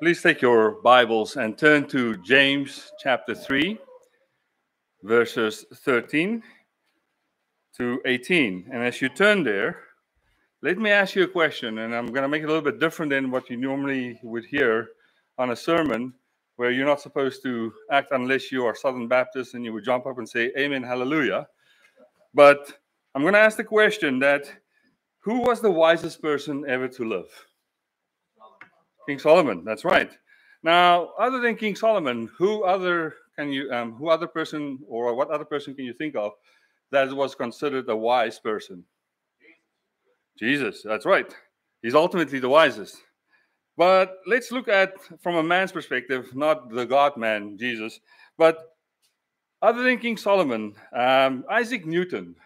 Please take your Bibles and turn to James chapter 3, verses 13 to 18. And as you turn there, let me ask you a question, and I'm going to make it a little bit different than what you normally would hear on a sermon, where you're not supposed to act unless you are Southern Baptist and you would jump up and say, Amen, Hallelujah. But I'm going to ask the question that who was the wisest person ever to live? King Solomon. That's right. Now, other than King Solomon, who other can you, um, who other person, or what other person can you think of that was considered a wise person? Jesus. That's right. He's ultimately the wisest. But let's look at from a man's perspective, not the God man, Jesus, but other than King Solomon, um, Isaac Newton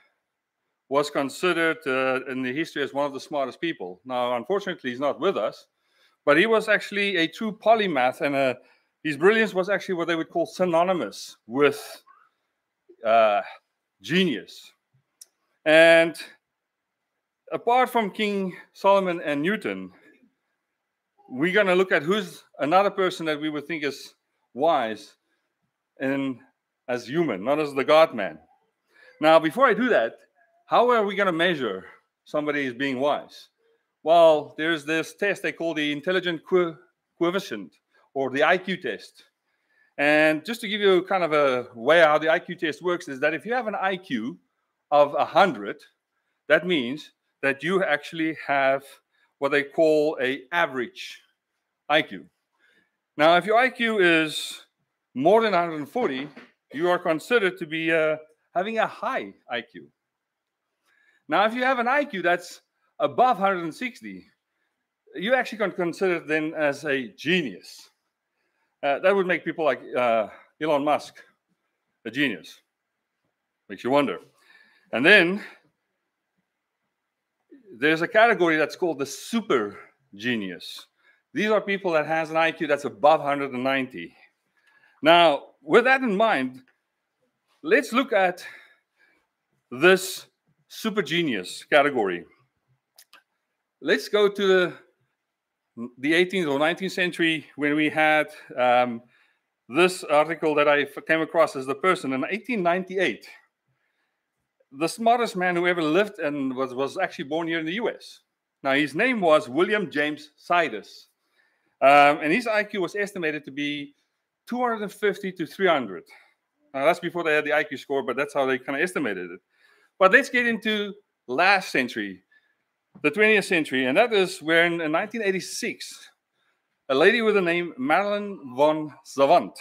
was considered uh, in the history as one of the smartest people. Now, unfortunately, he's not with us but he was actually a true polymath, and uh, his brilliance was actually what they would call synonymous with uh, genius. And apart from King Solomon and Newton, we're going to look at who's another person that we would think is wise and as human, not as the God man. Now, before I do that, how are we going to measure somebody as being wise? Well, there's this test they call the intelligent coefficient or the IQ test. And just to give you kind of a way how the IQ test works is that if you have an IQ of 100, that means that you actually have what they call a average IQ. Now, if your IQ is more than 140, you are considered to be uh, having a high IQ. Now, if you have an IQ that's above 160, you actually can consider them as a genius. Uh, that would make people like uh, Elon Musk a genius. Makes you wonder. And then there's a category that's called the super genius. These are people that has an IQ that's above 190. Now, with that in mind, let's look at this super genius category let's go to the, the 18th or 19th century when we had um, this article that I came across as the person in 1898. The smartest man who ever lived and was, was actually born here in the US. Now, his name was William James Sidis. Um, and his IQ was estimated to be 250 to 300. Now, that's before they had the IQ score, but that's how they kind of estimated it. But let's get into last century, the 20th century, and that is when in 1986, a lady with the name Marilyn vos Savant.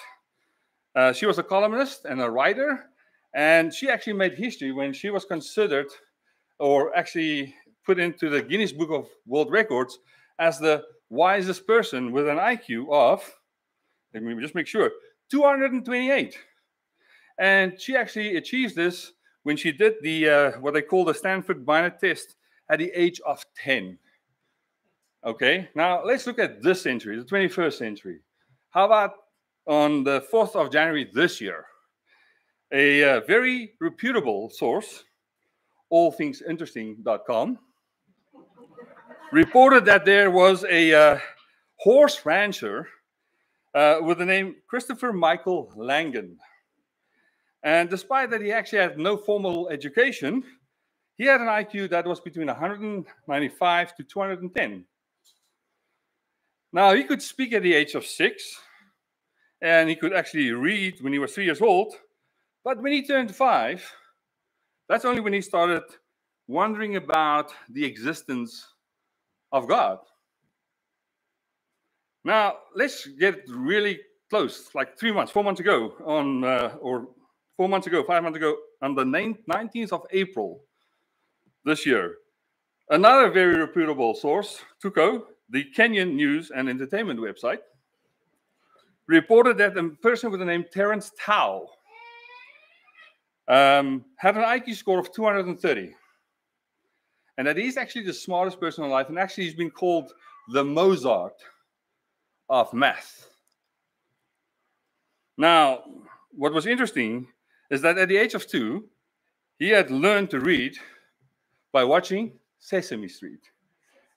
Uh, she was a columnist and a writer, and she actually made history when she was considered, or actually put into the Guinness Book of World Records as the wisest person with an IQ of, let me just make sure, 228. And she actually achieved this when she did the uh, what they call the Stanford Binet test at the age of 10. Okay, now let's look at this century, the 21st century. How about on the 4th of January this year? A uh, very reputable source, allthingsinteresting.com, reported that there was a uh, horse rancher uh, with the name Christopher Michael Langan. And despite that he actually had no formal education, he had an IQ that was between 195 to 210. Now, he could speak at the age of six, and he could actually read when he was three years old. But when he turned five, that's only when he started wondering about the existence of God. Now, let's get really close, like three months, four months ago, on uh, or four months ago, five months ago, on the 19th of April, this year. Another very reputable source, Tuko, the Kenyan news and entertainment website, reported that a person with the name Terence Tao um, had an IQ score of 230. And that he's actually the smartest person in life. And actually, he's been called the Mozart of math. Now, what was interesting is that at the age of two, he had learned to read by watching Sesame Street.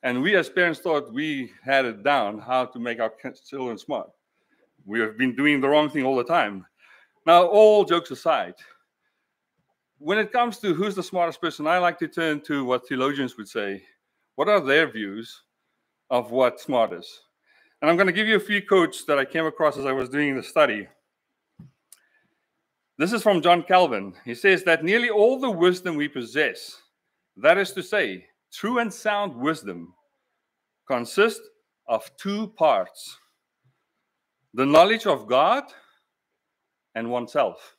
And we as parents thought we had it down how to make our children smart. We have been doing the wrong thing all the time. Now, all jokes aside, when it comes to who's the smartest person, I like to turn to what theologians would say. What are their views of what smart is? And I'm going to give you a few quotes that I came across as I was doing the study. This is from John Calvin. He says that nearly all the wisdom we possess, that is to say, true and sound wisdom, consists of two parts the knowledge of God and oneself.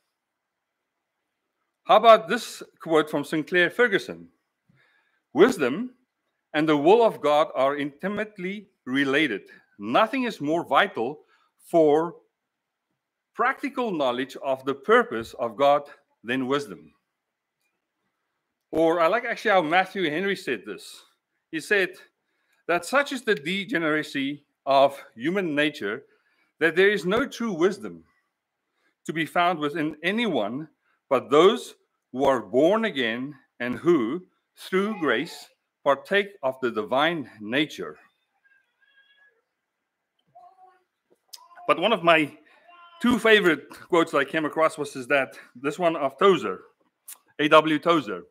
How about this quote from Sinclair Ferguson? Wisdom and the will of God are intimately related. Nothing is more vital for practical knowledge of the purpose of God than wisdom. Or I like actually how Matthew Henry said this. He said that such is the degeneracy of human nature that there is no true wisdom to be found within anyone but those who are born again and who, through grace, partake of the divine nature. But one of my two favorite quotes that I came across was is that this one of Tozer, A.W. Tozer.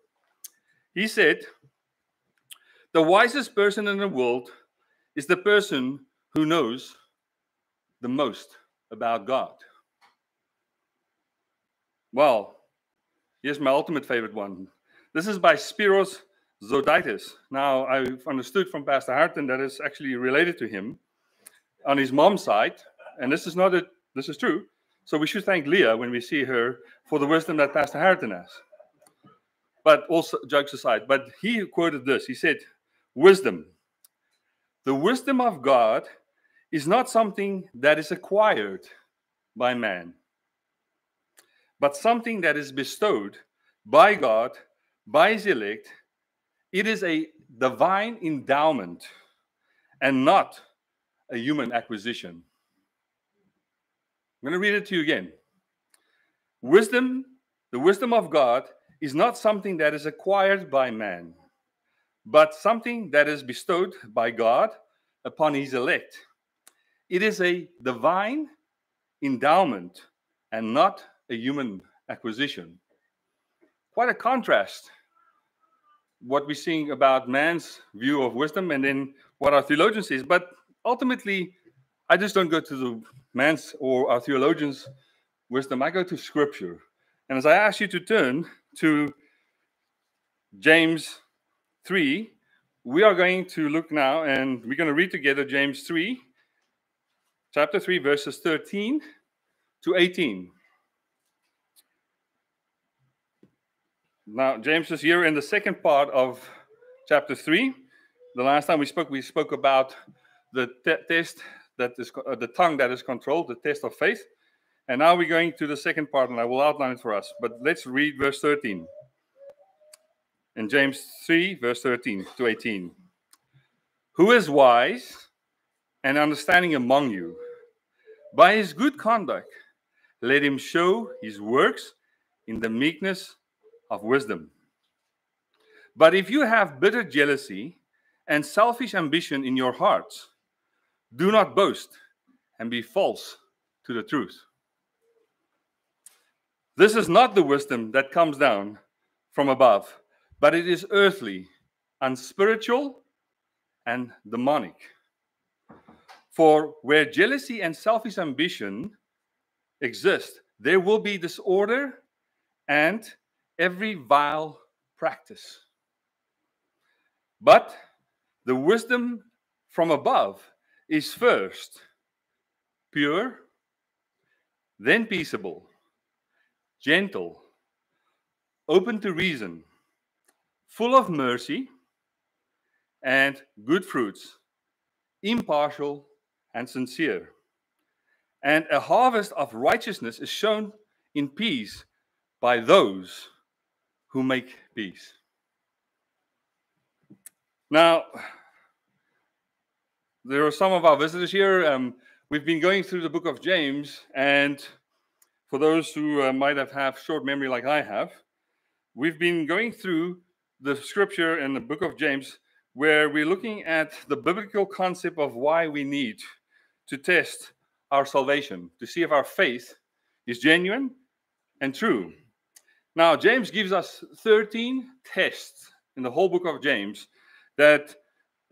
He said, The wisest person in the world is the person who knows the most about God. Well, here's my ultimate favorite one. This is by Spiros Zodhiates. Now, I've understood from Pastor Harton that it's actually related to him on his mom's side, and this is not a, this is true. So we should thank Leah when we see her for the wisdom that Pastor Harton has. But also, jokes aside, but he quoted this. He said, Wisdom. The wisdom of God is not something that is acquired by man but something that is bestowed by God, by his elect. It is a divine endowment and not a human acquisition. I'm going to read it to you again. Wisdom, the wisdom of God, is not something that is acquired by man, but something that is bestowed by God upon his elect. It is a divine endowment and not a human acquisition. Quite a contrast. What we're seeing about man's view of wisdom and then what our theologian says. But ultimately, I just don't go to the man's or our theologian's wisdom. I go to scripture. And as I ask you to turn to James 3, we are going to look now and we're going to read together James 3, chapter 3, verses 13 to 18. Now, James is here in the second part of chapter 3. The last time we spoke, we spoke about the te test that is uh, the tongue that is controlled, the test of faith. And now we're going to the second part, and I will outline it for us. But let's read verse 13. In James 3, verse 13 to 18. Who is wise and understanding among you? By his good conduct, let him show his works in the meekness of wisdom. But if you have bitter jealousy and selfish ambition in your hearts, do not boast and be false to the truth. This is not the wisdom that comes down from above, but it is earthly, unspiritual, and demonic. For where jealousy and selfish ambition exist, there will be disorder and every vile practice. But the wisdom from above is first pure, then peaceable, gentle, open to reason, full of mercy and good fruits, impartial and sincere. And a harvest of righteousness is shown in peace by those who make peace. Now, there are some of our visitors here. Um, we've been going through the book of James, and for those who uh, might have, have short memory like I have, we've been going through the scripture in the book of James where we're looking at the biblical concept of why we need to test our salvation, to see if our faith is genuine and true. Now, James gives us 13 tests in the whole book of James that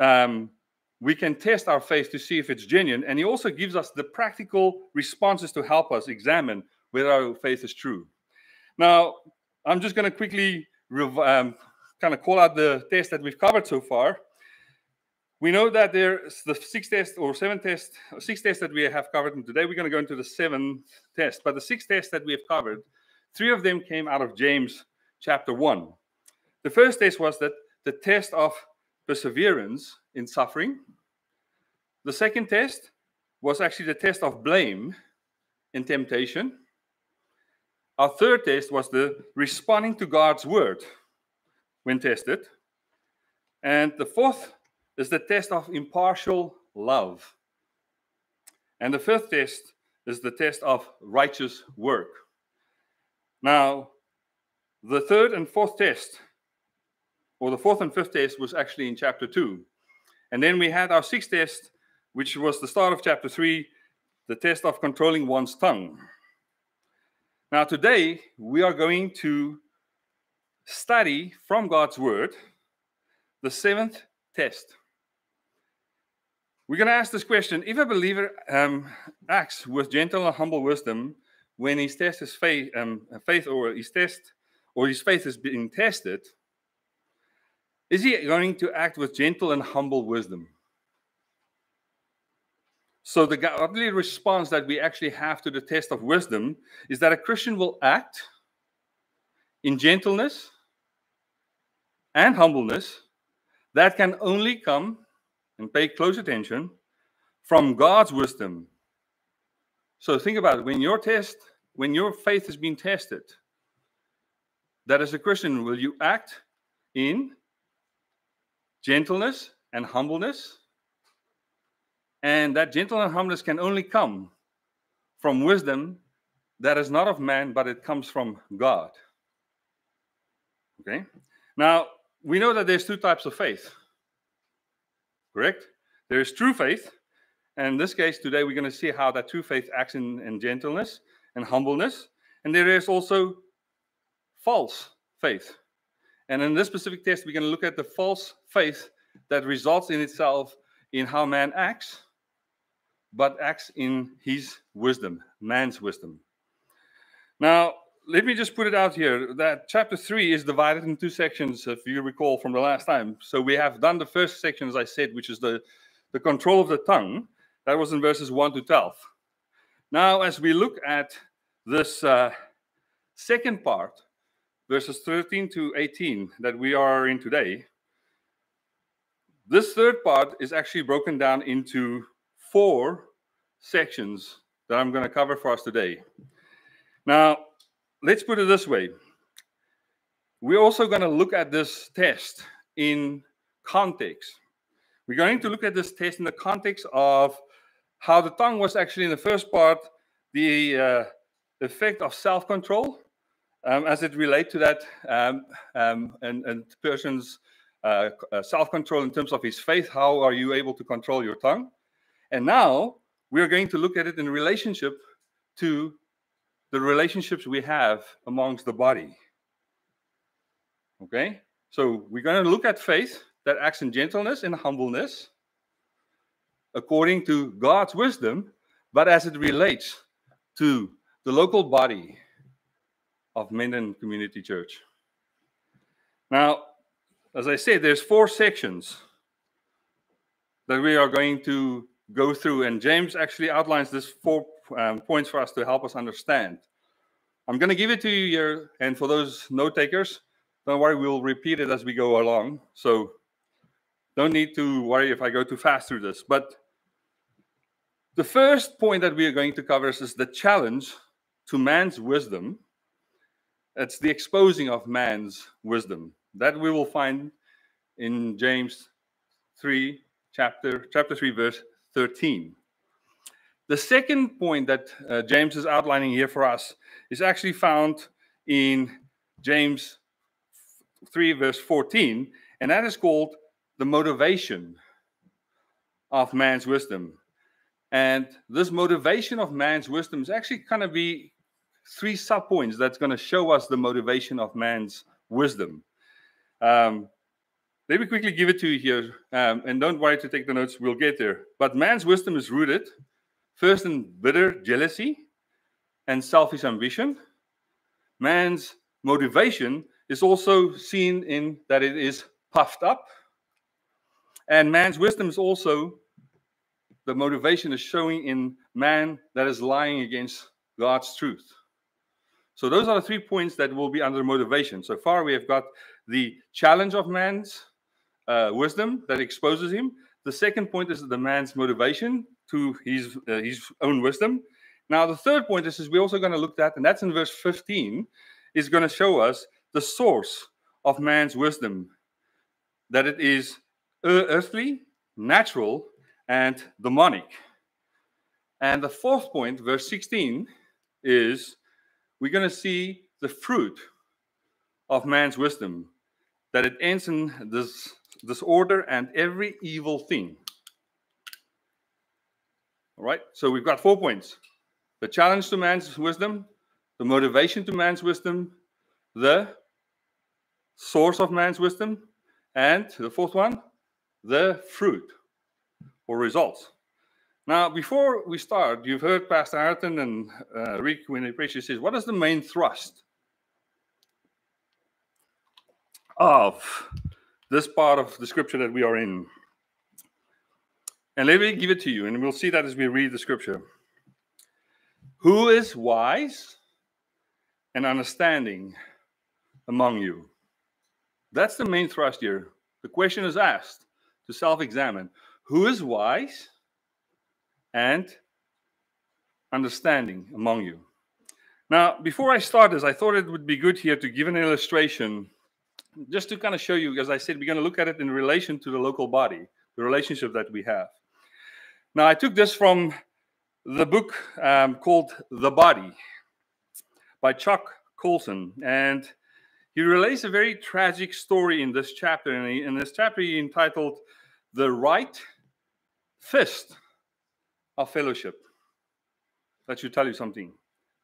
um, we can test our faith to see if it's genuine. And he also gives us the practical responses to help us examine whether our faith is true. Now, I'm just going to quickly um, kind of call out the tests that we've covered so far. We know that there's the six tests or seven tests, six tests that we have covered. And today we're going to go into the seventh test. But the six tests that we have covered, three of them came out of James chapter one. The first test was that the test of perseverance in suffering. The second test was actually the test of blame in temptation. Our third test was the responding to God's word when tested. And the fourth is the test of impartial love. And the fifth test is the test of righteous work. Now, the third and fourth test, or the fourth and fifth test, was actually in chapter 2. And then we had our sixth test, which was the start of chapter 3, the test of controlling one's tongue. Now, today we are going to study from God's Word the seventh test. We're going to ask this question if a believer um, acts with gentle and humble wisdom when his test is faith, um, faith or his test or his faith is being tested, is he going to act with gentle and humble wisdom? So, the godly response that we actually have to the test of wisdom is that a Christian will act in gentleness and humbleness that can only come, and pay close attention, from God's wisdom. So, think about it when your test, when your faith has been tested, that as a Christian, will you act in gentleness and humbleness? And that gentleness and humbleness can only come from wisdom that is not of man, but it comes from God. Okay? Now, we know that there's two types of faith. Correct? There is true faith. And in this case, today we're going to see how that true faith acts in, in gentleness and humbleness. And there is also false faith. And in this specific test, we're going to look at the false faith that results in itself in how man acts but acts in his wisdom, man's wisdom. Now, let me just put it out here that chapter 3 is divided in two sections, if you recall from the last time. So we have done the first section, as I said, which is the, the control of the tongue. That was in verses 1 to 12. Now, as we look at this uh, second part, verses 13 to 18, that we are in today, this third part is actually broken down into four sections that I'm going to cover for us today. Now, let's put it this way. We're also going to look at this test in context. We're going to look at this test in the context of how the tongue was actually in the first part, the uh, effect of self-control um, as it relates to that um, um, and, and person's uh, uh, self-control in terms of his faith. How are you able to control your tongue? And now we're going to look at it in relationship to the relationships we have amongst the body. Okay? So we're going to look at faith that acts in gentleness and humbleness according to God's wisdom, but as it relates to the local body of Mendon Community Church. Now, as I said, there's four sections that we are going to go through. And James actually outlines this four um, points for us to help us understand. I'm going to give it to you here. And for those note takers, don't worry, we'll repeat it as we go along. So don't need to worry if I go too fast through this. But the first point that we are going to cover is the challenge to man's wisdom. It's the exposing of man's wisdom. That we will find in James 3, chapter, chapter 3, verse 13. The second point that uh, James is outlining here for us is actually found in James 3, verse 14, and that is called the motivation of man's wisdom. And this motivation of man's wisdom is actually going to be three subpoints that's going to show us the motivation of man's wisdom. Um, let me quickly give it to you here. Um, and don't worry to take the notes, we'll get there. But man's wisdom is rooted first in bitter jealousy and selfish ambition. Man's motivation is also seen in that it is puffed up. And man's wisdom is also the motivation is showing in man that is lying against God's truth. So those are the three points that will be under motivation. So far, we have got the challenge of man's uh, wisdom that exposes him. The second point is the man's motivation to his uh, his own wisdom. Now, the third point is, is we're also going to look at, and that's in verse 15, is going to show us the source of man's wisdom, that it is earthly, natural, and demonic. And the fourth point, verse 16, is we're going to see the fruit of man's wisdom, that it ends in this disorder and every evil thing. All right, so we've got four points the challenge to man's wisdom, the motivation to man's wisdom, the source of man's wisdom, and the fourth one, the fruit or results. Now, before we start, you've heard Pastor Ayrton and uh, Rick when he says, What is the main thrust of this part of the scripture that we are in? And let me give it to you, and we'll see that as we read the scripture. Who is wise and understanding among you? That's the main thrust here. The question is asked to self examine who is wise and understanding among you. Now, before I start this, I thought it would be good here to give an illustration just to kind of show you, as I said, we're going to look at it in relation to the local body, the relationship that we have. Now, I took this from the book um, called The Body by Chuck Colson. And he relates a very tragic story in this chapter. And in this chapter, he entitled The Right fist of fellowship. That should tell you something.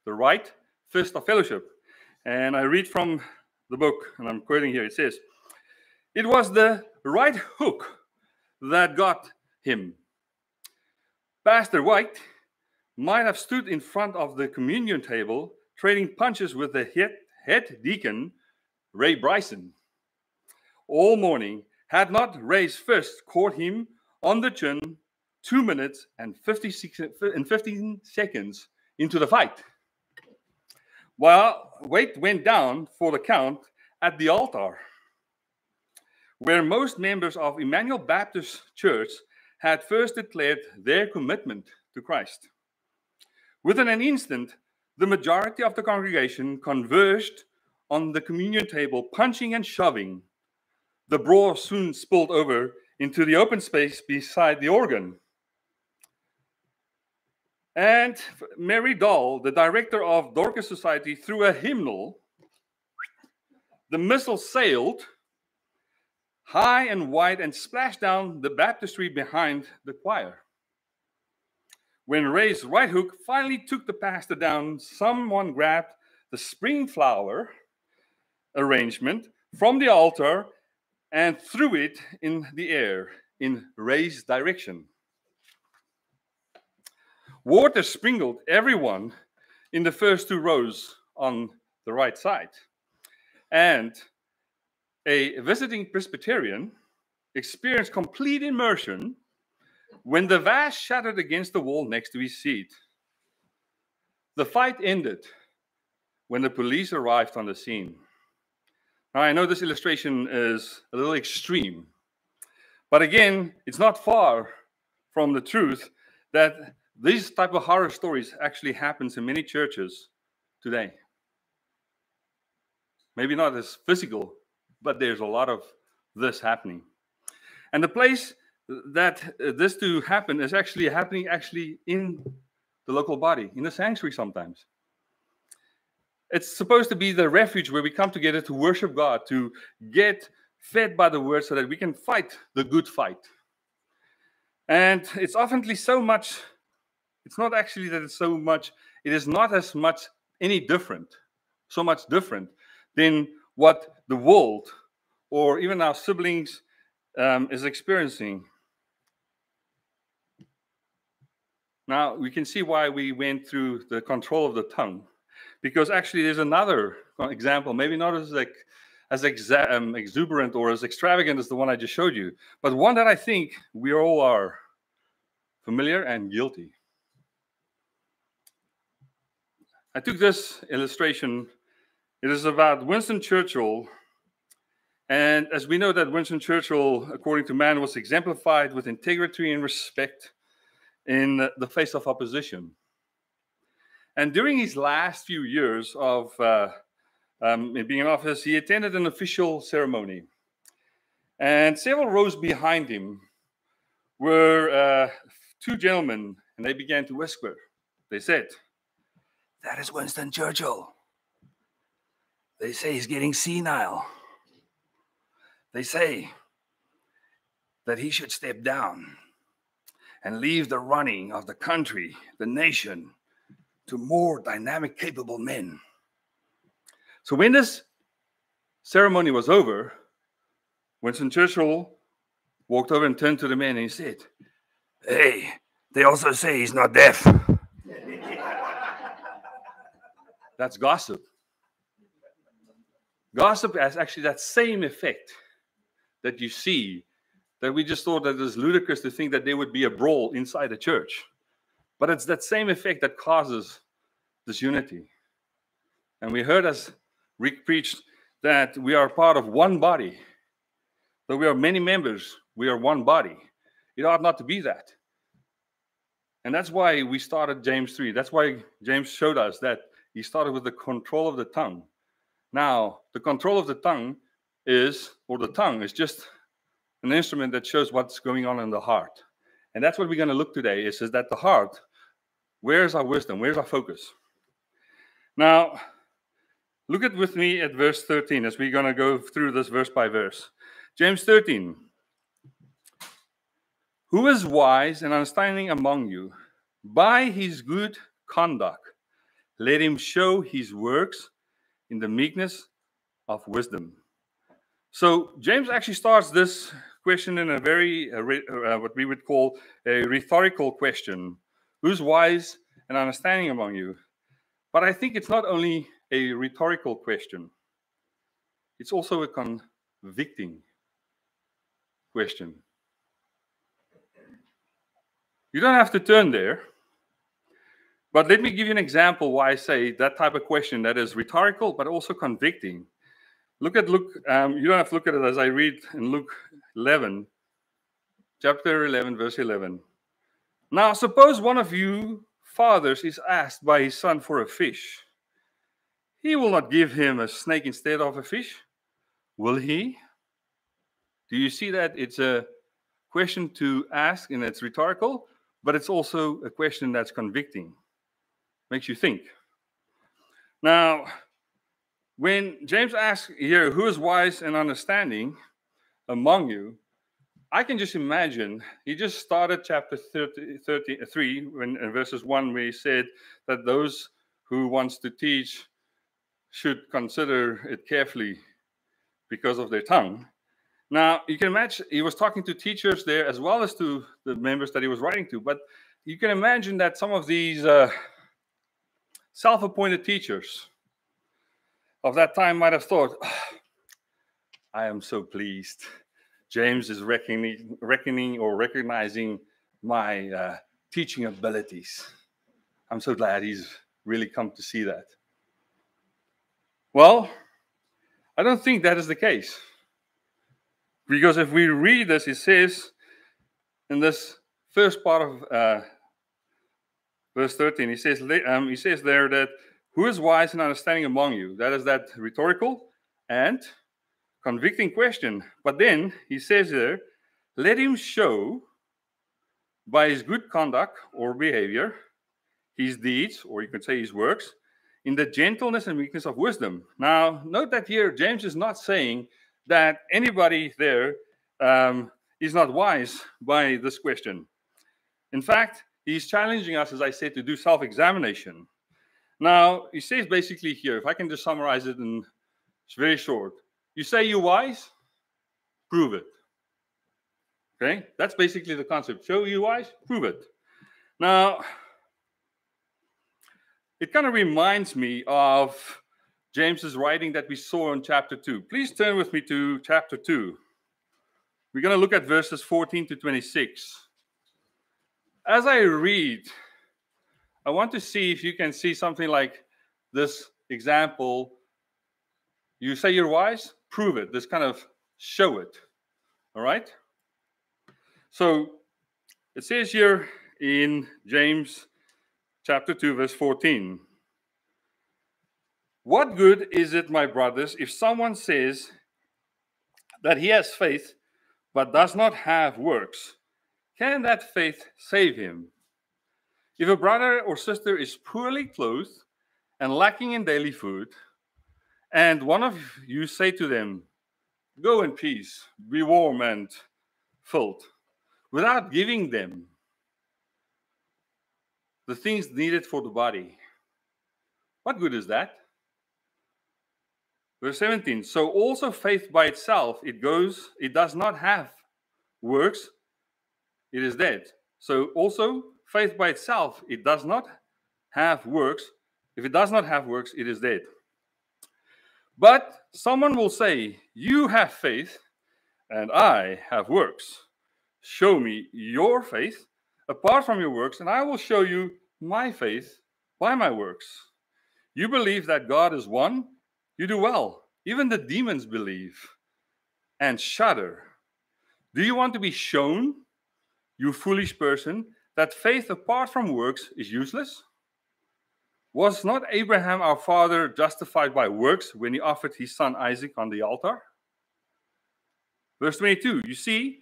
The right fist of fellowship. And I read from the book, and I'm quoting here. It says, It was the right hook that got him. Pastor White might have stood in front of the communion table trading punches with the head, head deacon, Ray Bryson. All morning, had not Ray's fist caught him on the chin two minutes and 56 and 15 seconds into the fight. Well, weight went down for the count at the altar, where most members of Emmanuel Baptist Church had first declared their commitment to Christ. Within an instant, the majority of the congregation converged on the communion table, punching and shoving. The brawl soon spilled over into the open space beside the organ. And Mary Dahl, the director of Dorcas Society, threw a hymnal. The missile sailed high and wide and splashed down the baptistry behind the choir. When Ray's right hook finally took the pastor down, someone grabbed the spring flower arrangement from the altar and threw it in the air in Ray's direction. Water sprinkled everyone in the first two rows on the right side. And a visiting Presbyterian experienced complete immersion when the vase shattered against the wall next to his seat. The fight ended when the police arrived on the scene. Now, I know this illustration is a little extreme, but again, it's not far from the truth that these type of horror stories actually happens in many churches today. Maybe not as physical, but there's a lot of this happening. And the place that uh, this to happen is actually happening actually in the local body, in the sanctuary sometimes. It's supposed to be the refuge where we come together to worship God, to get fed by the word so that we can fight the good fight. And it's oftenly so much, it's not actually that it's so much, it is not as much any different, so much different than what the world or even our siblings um, is experiencing. Now we can see why we went through the control of the tongue, because actually there's another example, maybe not as like as exa- um, exuberant or as extravagant as the one I just showed you, but one that I think we all are familiar and guilty. I took this illustration. It is about Winston Churchill. And as we know that Winston Churchill, according to man, was exemplified with integrity and respect in the face of opposition. And during his last few years of uh, um, being in office, he attended an official ceremony. And several rows behind him were uh, two gentlemen, and they began to whisper. They said, That is Winston Churchill. They say he's getting senile. They say that he should step down and leave the running of the country, the nation, to more dynamic, capable men. So when this ceremony was over, Winston Churchill walked over and turned to the man and he said, Hey, they also say he's not deaf. That's gossip. Gossip has actually that same effect that you see that we just thought that it was ludicrous to think that there would be a brawl inside a church. But it's that same effect that causes disunity. And we heard as Rick preached that we are part of one body. Though we are many members, we are one body. It ought not to be that. And that's why we started James 3. That's why James showed us that he started with the control of the tongue. Now, the control of the tongue is, or the tongue is just an instrument that shows what's going on in the heart. And that's what we're going to look today is, is that the heart, where's our wisdom? Where's our focus? Now, look at with me at verse 13 as we're going to go through this verse by verse. James 13. Who is wise and understanding among you? By his good conduct, let him show his works in the meekness of wisdom. So James actually starts this question in a very, uh, uh, what we would call a rhetorical question Who's wise and understanding among you? But I think it's not only a rhetorical question, it's also a convicting question. You don't have to turn there. But let me give you an example why I say that type of question that is rhetorical but also convicting Look at Luke. Um, you don't have to look at it as I read in Luke 11, chapter 11, verse 11. Now, suppose one of you fathers is asked by his son for a fish. He will not give him a snake instead of a fish, will he? Do you see that? It's a question to ask and it's rhetorical, but it's also a question that's convicting, makes you think. Now, when James asks here, who is wise and understanding among you? I can just imagine he just started chapter 30, 33 when in verses 1 where he said that those who wants to teach should consider it carefully because of their tongue. Now, you can imagine he was talking to teachers there as well as to the members that he was writing to, but you can imagine that some of these uh, self appointed teachers of that time might have thought, oh, I am so pleased. James is reckoning, reckoning or recognizing my uh, teaching abilities. I'm so glad he's really come to see that. Well, I don't think that is the case. Because if we read this, it says in this first part of uh, verse 13, he says, um, he says there that who is wise and understanding among you? That is that rhetorical and convicting question. But then he says there, let him show by his good conduct or behavior, his deeds, or you could say his works, in the gentleness and meekness of wisdom. Now, note that here, James is not saying that anybody there um, is not wise by this question. In fact, he's challenging us, as I said, to do self examination. Now, he says basically here, if I can just summarize it in it's very short. You say you're wise, prove it. Okay, that's basically the concept. Show you wise, prove it. Now, it kind of reminds me of James's writing that we saw in chapter 2. Please turn with me to chapter 2. We're going to look at verses 14 to 26. As I read, I want to see if you can see something like this example. You say you're wise, prove it. This kind of show it. All right? So it says here in James chapter 2, verse 14. What good is it, my brothers, if someone says that he has faith but does not have works? Can that faith save him? If a brother or sister is poorly clothed and lacking in daily food, and one of you say to them, Go in peace, be warm and filled, without giving them the things needed for the body, what good is that? Verse 17. So also faith by itself, it goes, it does not have works, it is dead. So also faith by itself, it does not have works. If it does not have works, it is dead. But someone will say, You have faith, and I have works. Show me your faith apart from your works, and I will show you my faith by my works. You believe that God is one, you do well. Even the demons believe and shudder. Do you want to be shown, you foolish person, that faith apart from works is useless? Was not Abraham our father justified by works when he offered his son Isaac on the altar? Verse 22 You see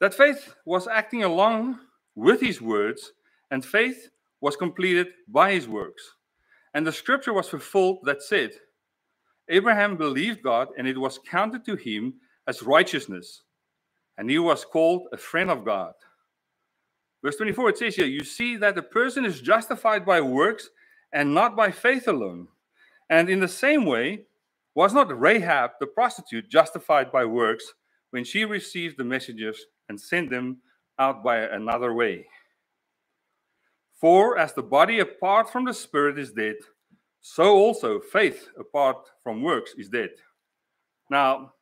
that faith was acting along with his words, and faith was completed by his works. And the scripture was fulfilled that said, Abraham believed God, and it was counted to him as righteousness, and he was called a friend of God. Verse 24, it says here, You see that the person is justified by works and not by faith alone. And in the same way, was not Rahab the prostitute justified by works when she received the messengers and sent them out by another way? For as the body apart from the spirit is dead, so also faith apart from works is dead. Now,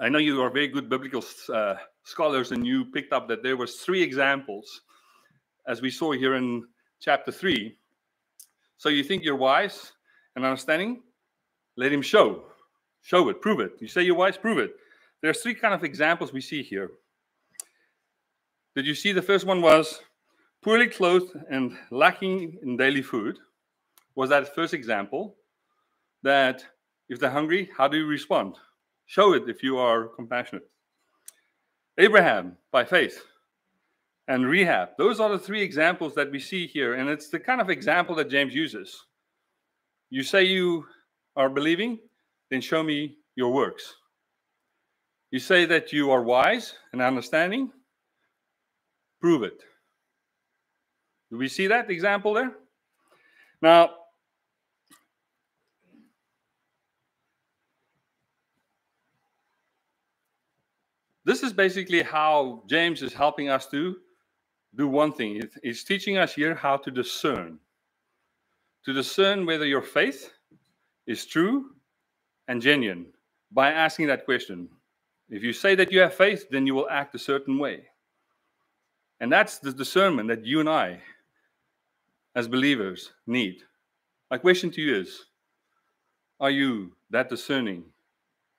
I know you are very good biblical uh, scholars, and you picked up that there was three examples, as we saw here in chapter three. So you think you're wise and understanding? Let him show, show it, prove it. You say you're wise, prove it. There's three kind of examples we see here. Did you see the first one was poorly clothed and lacking in daily food? Was that first example? That if they're hungry, how do you respond? Show it if you are compassionate. Abraham, by faith, and Rahab. Those are the three examples that we see here. And it's the kind of example that James uses. You say you are believing, then show me your works. You say that you are wise and understanding, prove it. Do we see that example there? Now, this is basically how James is helping us to do one thing. He's teaching us here how to discern. To discern whether your faith is true and genuine by asking that question. If you say that you have faith, then you will act a certain way. And that's the discernment that you and I, as believers, need. My question to you is Are you that discerning?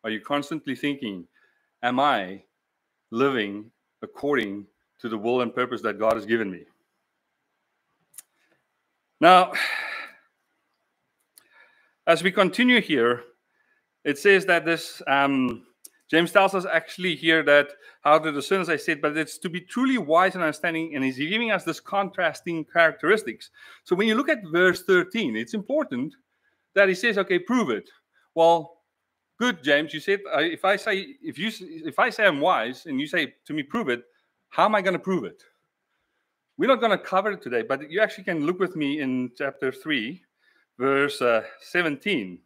Are you constantly thinking, Am I living according to the will and purpose that God has given me? Now, as we continue here, it says that this um, James tells us actually here that how to discern, as I said, but it's to be truly wise and understanding, and he's giving us this contrasting characteristics. So when you look at verse 13, it's important that he says, okay, prove it. Well, good, James. You said uh, if I say if you if I say I'm wise and you say to me, prove it. How am I going to prove it? We're not going to cover it today, but you actually can look with me in chapter three, verse uh, 17.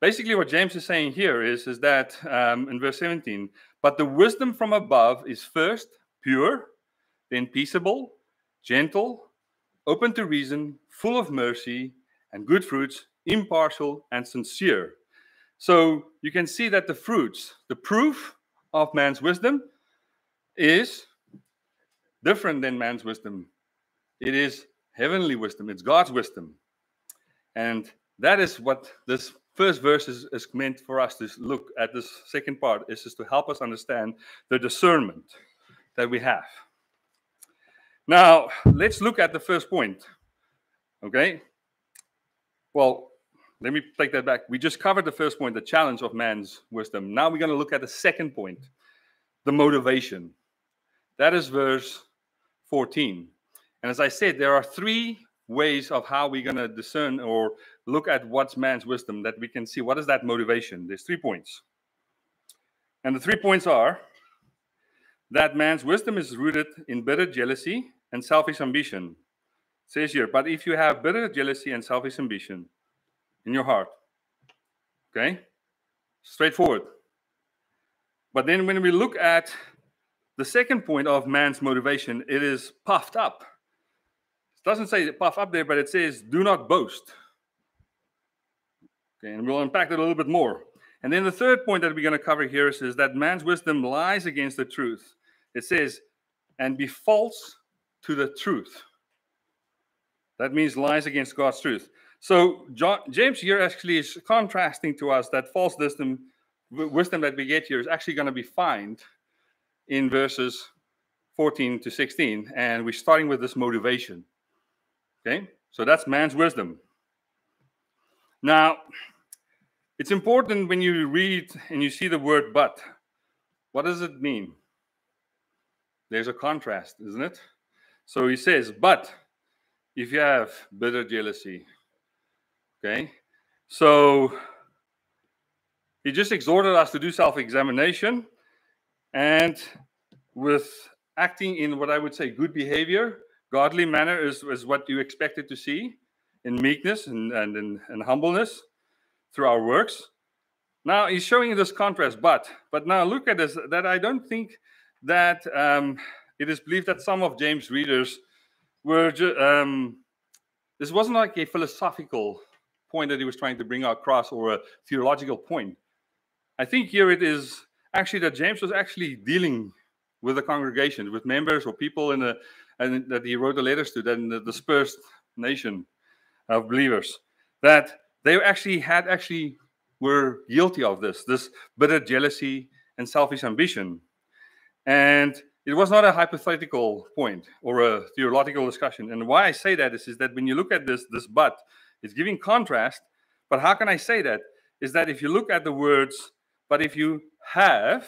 Basically, what James is saying here is is that um, in verse 17, but the wisdom from above is first pure, then peaceable, gentle, open to reason, full of mercy and good fruits, impartial and sincere. So you can see that the fruits, the proof of man's wisdom, is different than man's wisdom. It is heavenly wisdom, it's God's wisdom. And that is what this first verse is, is meant for us to look at. This second part is just to help us understand the discernment that we have. Now, let's look at the first point. Okay? Well, let me take that back. We just covered the first point, the challenge of man's wisdom. Now we're going to look at the second point, the motivation. That is verse 14. And as I said, there are three ways of how we're going to discern or look at what's man's wisdom that we can see. What is that motivation? There's three points. And the three points are that man's wisdom is rooted in bitter jealousy and selfish ambition. It says here, but if you have bitter jealousy and selfish ambition in your heart, okay, straightforward. But then when we look at the second point of man's motivation, it is puffed up. It doesn't say puff up there, but it says do not boast. Okay, and we'll unpack that a little bit more. And then the third point that we're going to cover here is, is that man's wisdom lies against the truth. It says, and be false to the truth. That means lies against God's truth. So John, James here actually is contrasting to us that false wisdom, wisdom that we get here is actually going to be found in verses 14 to 16. And we're starting with this motivation. Okay, so that's man's wisdom. Now, it's important when you read and you see the word but. What does it mean? There's a contrast, isn't it? So he says, but if you have bitter jealousy, okay, so he just exhorted us to do self examination and with acting in what I would say good behavior, godly manner is, is what you expected to see in meekness and, and in, in humbleness through our works. Now he's showing this contrast, but but now look at this that I don't think that um, it is believed that some of James' readers were um, this wasn't like a philosophical point that he was trying to bring across or a theological point. I think here it is actually that James was actually dealing with the congregation, with members or people in the and that he wrote the letters to, then the dispersed nation of believers, that they actually had actually were guilty of this, this bitter jealousy and selfish ambition. And it was not a hypothetical point or a theological discussion. And why I say that is, is that when you look at this, this but, it's giving contrast. But how can I say that? Is that if you look at the words, but if you have,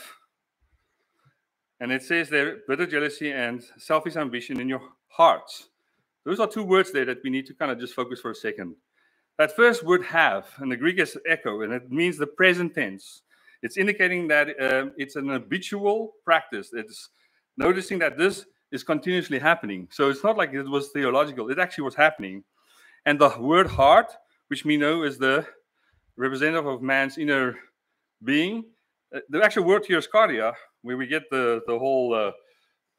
and it says there, bitter jealousy and selfish ambition in your hearts. Those are two words there that we need to kind of just focus for a second. That first word have, and the Greek is echo, and it means the present tense. It's indicating that uh, it's an habitual practice. It's noticing that this is continuously happening. So it's not like it was theological, it actually was happening. And the word heart, which we know is the representative of man's inner being, uh, the actual word here is cardia, where we get the, the whole uh,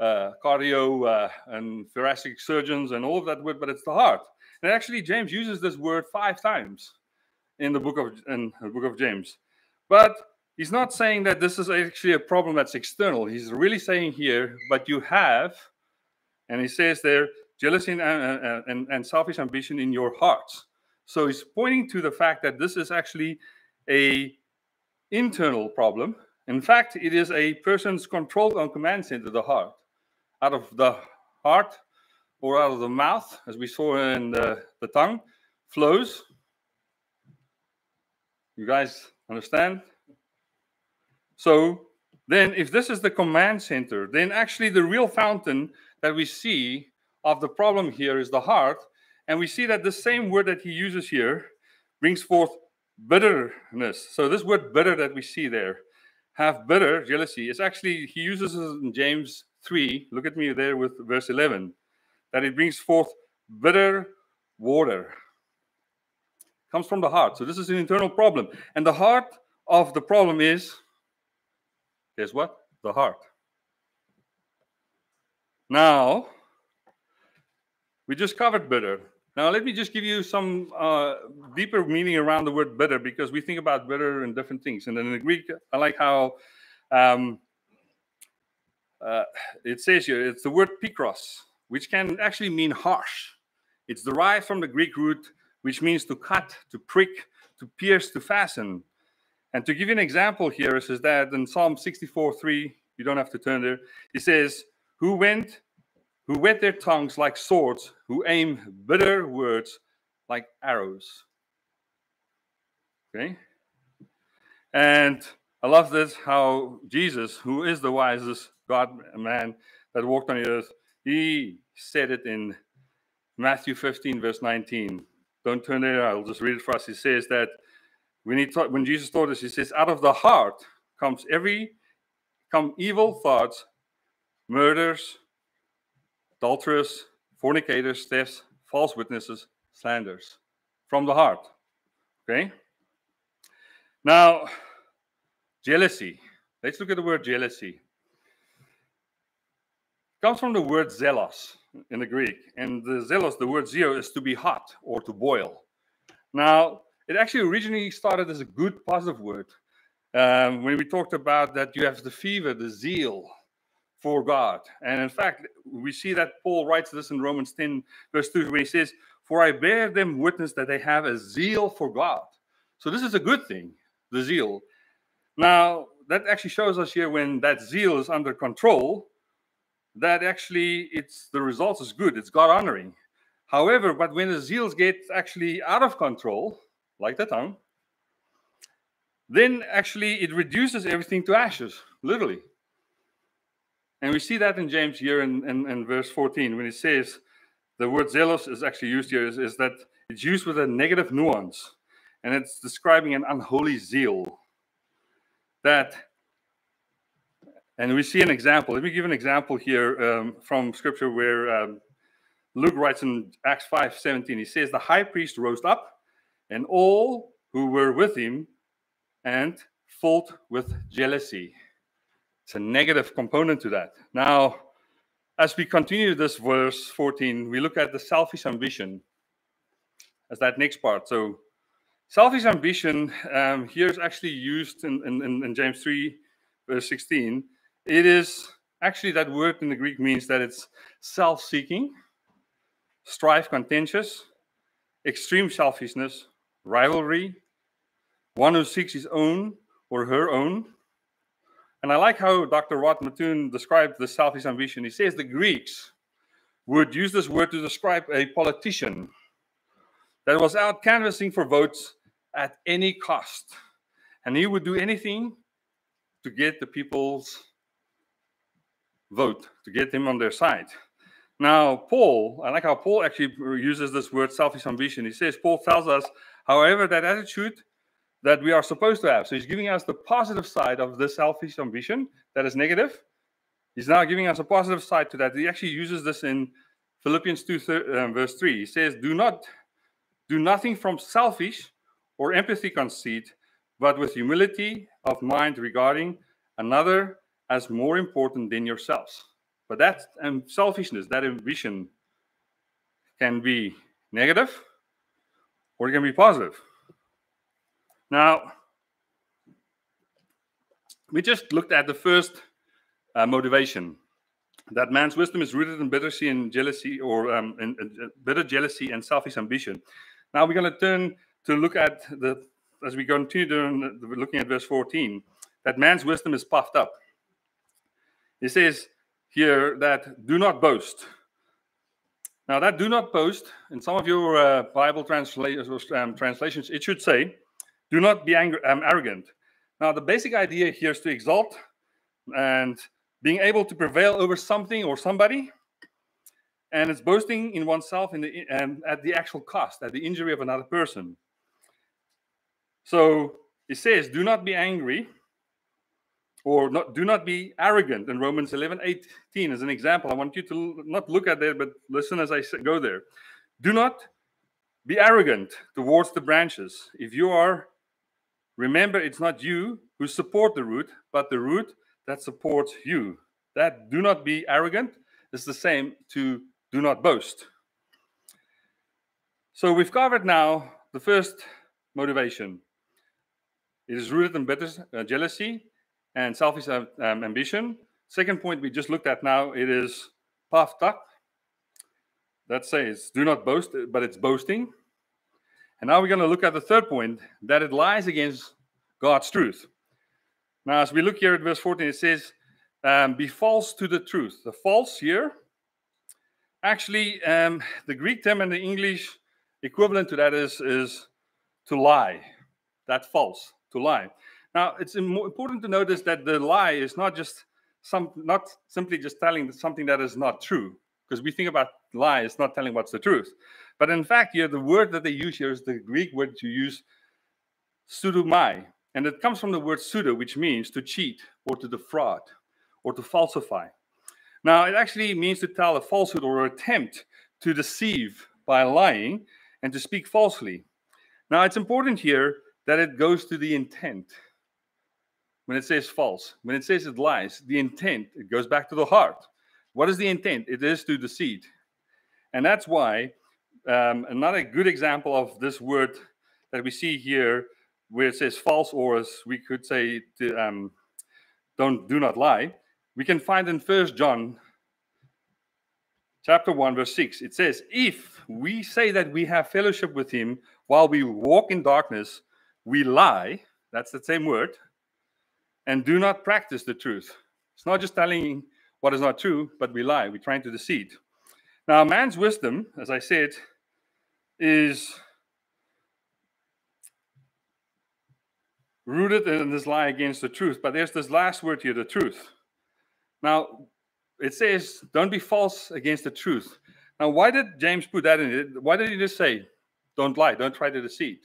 uh, cardio uh, and thoracic surgeons and all of that word, but it's the heart. And actually, James uses this word five times in the book of in the book of James. But he's not saying that this is actually a problem that's external. He's really saying here, but you have, and he says there, jealousy and, and, and selfish ambition in your hearts. So he's pointing to the fact that this is actually a internal problem. In fact, it is a person's controlled on command center, the heart. Out of the heart or out of the mouth, as we saw in the, the tongue, flows. You guys understand? So then if this is the command center, then actually the real fountain that we see of the problem here is the heart. And we see that the same word that he uses here brings forth bitterness. So this word bitter that we see there, have bitter jealousy, is actually he uses it in James 3. Look at me there with verse 11, that it brings forth bitter water. Comes from the heart. So this is an internal problem. And the heart of the problem is guess what? The heart. Now, we just covered bitter. Now, let me just give you some uh, deeper meaning around the word bitter because we think about bitter and different things. And in the Greek, I like how um, uh, it says here it's the word pikros, which can actually mean harsh. It's derived from the Greek root, which means to cut, to prick, to pierce, to fasten. And to give you an example here, it says that in Psalm 64 3, you don't have to turn there, it says, Who went who whet their tongues like swords, who aim bitter words like arrows. Okay? And I love this how Jesus, who is the wisest God man that walked on the earth, he said it in Matthew 15, verse 19. Don't turn there, I'll just read it for us. He says that when he taught, when Jesus taught us, he says, out of the heart comes every come evil thoughts, murders, adulterers, fornicators, thefts, false witnesses, slanders from the heart. Okay? Now, jealousy. Let's look at the word jealousy. It comes from the word zealous in the Greek. And the zealous, the word zeo, is to be hot or to boil. Now, it actually originally started as a good positive word. Um, when we talked about that you have the fever, the zeal, for God. And in fact, we see that Paul writes this in Romans 10, verse 2, where he says, For I bear them witness that they have a zeal for God. So this is a good thing, the zeal. Now, that actually shows us here when that zeal is under control, that actually it's the results is good, it's God honoring. However, but when the zeals get actually out of control, like the tongue, then actually it reduces everything to ashes, literally. And we see that in James here in, in, in verse 14 when he says the word zealous is actually used here is, is that it's used with a negative nuance and it's describing an unholy zeal. That, and we see an example. Let me give an example here um, from scripture where um, Luke writes in Acts 5 17, he says, The high priest rose up, and all who were with him and fought with jealousy. It's a negative component to that. Now, as we continue this verse 14, we look at the selfish ambition as that next part. So, selfish ambition um, here is actually used in, in, in James 3, verse 16. It is actually that word in the Greek means that it's self seeking, strife, contentious, extreme selfishness, rivalry, one who seeks his own or her own, and I like how Dr. Rod Mattoon described the selfish ambition. He says the Greeks would use this word to describe a politician that was out canvassing for votes at any cost. And he would do anything to get the people's vote, to get them on their side. Now, Paul, I like how Paul actually uses this word selfish ambition. He says, Paul tells us, however, that attitude that we are supposed to have. So he's giving us the positive side of the selfish ambition that is negative. He's now giving us a positive side to that. He actually uses this in Philippians 2, um, verse 3. He says, Do not do nothing from selfish or empathy conceit, but with humility of mind regarding another as more important than yourselves. But that um, selfishness, that ambition can be negative or it can be positive. Now, we just looked at the first uh, motivation that man's wisdom is rooted in bitterness and jealousy, or um, in, in, bitter jealousy and selfish ambition. Now we're going to turn to look at the as we continue doing, looking at verse 14 that man's wisdom is puffed up. It says here that do not boast. Now that do not boast in some of your uh, Bible um, translations, it should say do not be angry, um, arrogant. Now, the basic idea here is to exalt and being able to prevail over something or somebody. And it's boasting in oneself in the, and at the actual cost, at the injury of another person. So it says, do not be angry or not, do not be arrogant in Romans 11 18 as an example. I want you to not look at there, but listen as I go there. Do not be arrogant towards the branches. If you are, remember it's not you who support the root, but the root that supports you. That do not be arrogant is the same to do not boast. So we've covered now the first motivation. It is rooted in bitter uh, jealousy and selfish um, ambition. Second point we just looked at now, it is up. That says, do not boast, but it's boasting. And now we're going to look at the third point, that it lies against God's truth. Now, as we look here at verse 14, it says, um, be false to the truth. The false here, actually, um, the Greek term and the English equivalent to that is, is to lie. That's false, to lie. Now, it's important to notice that the lie is not just some, not simply just telling something that is not true, because we think about lie, it's not telling what's the truth. But in fact, here the word that they use here is the Greek word to use, pseudomai, and it comes from the word pseudo, which means to cheat or to defraud or to falsify. Now, it actually means to tell a falsehood or attempt to deceive by lying and to speak falsely. Now, it's important here that it goes to the intent when it says false. When it says it lies, the intent, it goes back to the heart. What is the intent? It is to deceive. And that's why um, another good example of this word that we see here, where it says false, or as we could say, to, um, don't do not lie, we can find in First John chapter 1, verse 6. It says, If we say that we have fellowship with him while we walk in darkness, we lie. That's the same word and do not practice the truth. It's not just telling what is not true, but we lie. We're trying to deceive. Now, man's wisdom, as I said, is rooted in this lie against the truth. But there's this last word here, the truth. Now, it says, don't be false against the truth. Now, why did James put that in it? Why did he just say, don't lie, don't try to deceive?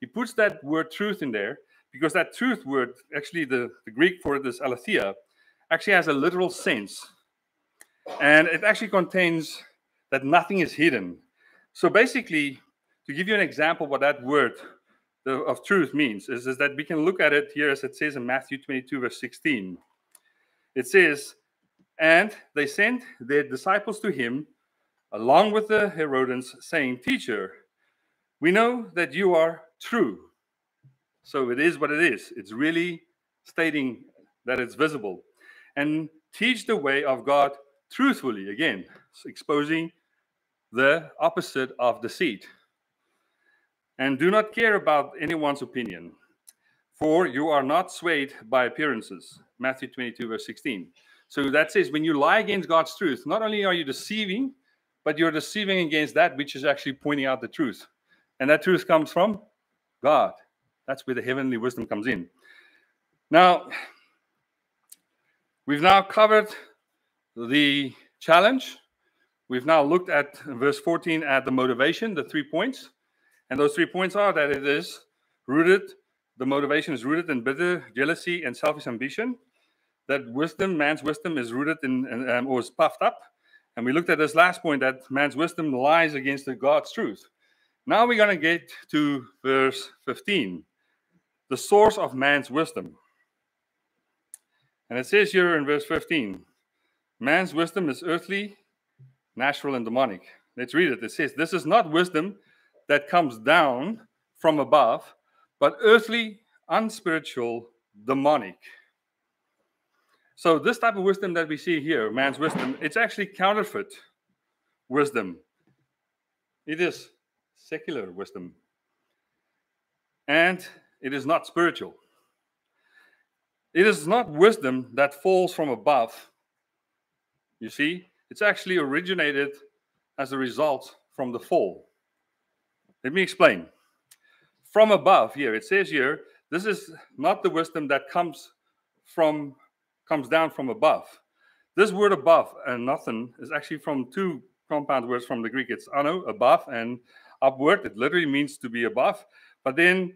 He puts that word truth in there because that truth word, actually the, the Greek for it is aletheia, actually has a literal sense. And it actually contains that nothing is hidden. So basically, to give you an example what that word of truth means, is, is that we can look at it here as it says in Matthew 22, verse 16. It says, And they sent their disciples to him along with the Herodians, saying, Teacher, we know that you are true so it is what it is. It's really stating that it's visible. And teach the way of God truthfully, again, exposing the opposite of deceit. And do not care about anyone's opinion, for you are not swayed by appearances. Matthew 22, verse 16. So that says when you lie against God's truth, not only are you deceiving, but you're deceiving against that which is actually pointing out the truth. And that truth comes from God. That's where the heavenly wisdom comes in. Now, we've now covered the challenge. We've now looked at verse 14 at the motivation, the three points. And those three points are that it is rooted, the motivation is rooted in bitter jealousy and selfish ambition. That wisdom, man's wisdom, is rooted in um, or is puffed up. And we looked at this last point that man's wisdom lies against the God's truth. Now we're going to get to verse 15 the source of man's wisdom. And it says here in verse 15 man's wisdom is earthly, natural, and demonic. Let's read it. It says, This is not wisdom that comes down from above, but earthly, unspiritual, demonic. So, this type of wisdom that we see here, man's wisdom, it's actually counterfeit wisdom. It is secular wisdom. And it is not spiritual. It is not wisdom that falls from above. You see, it's actually originated as a result from the fall. Let me explain. From above here, it says here, this is not the wisdom that comes from comes down from above. This word above and nothing is actually from two compound words from the Greek. It's ano, above, and upward. It literally means to be above. But then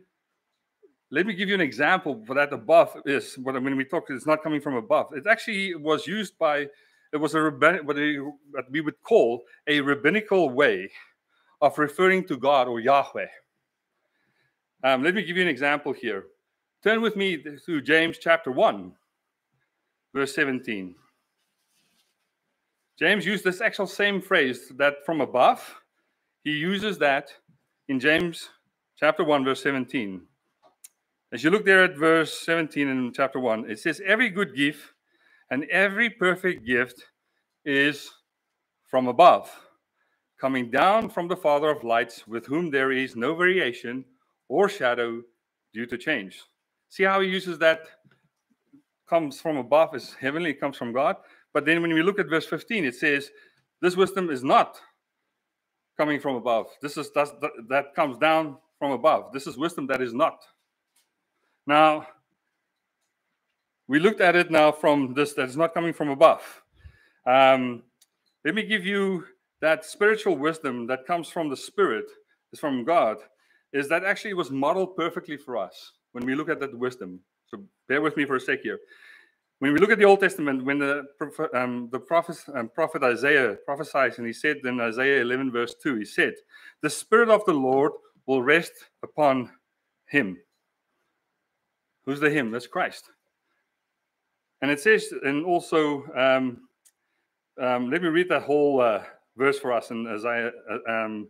let me give you an example for that above is what I mean we talk it's not coming from above it actually was used by it was a what we would call a rabbinical way of referring to god or yahweh. Um, let me give you an example here. Turn with me to james chapter 1 verse 17 james used this actual same phrase that from above he uses that in james chapter 1 verse 17 as you look there at verse 17 in chapter 1, it says, Every good gift and every perfect gift is from above, coming down from the Father of lights, with whom there is no variation or shadow due to change. See how he uses that comes from above, is heavenly, it comes from God. But then when we look at verse 15, it says, This wisdom is not coming from above. This is that, that comes down from above. This is wisdom that is not now, we looked at it now from this that is not coming from above. Um, let me give you that spiritual wisdom that comes from the Spirit, is from God, is that actually was modeled perfectly for us when we look at that wisdom. So bear with me for a sec here. When we look at the Old Testament, when the, um, the prophet, um, prophet Isaiah prophesies, and he said in Isaiah 11, verse 2, he said, The Spirit of the Lord will rest upon him Who's the him? That's Christ. And it says, and also, um, um, let me read that whole uh, verse for us in Isaiah, uh, um,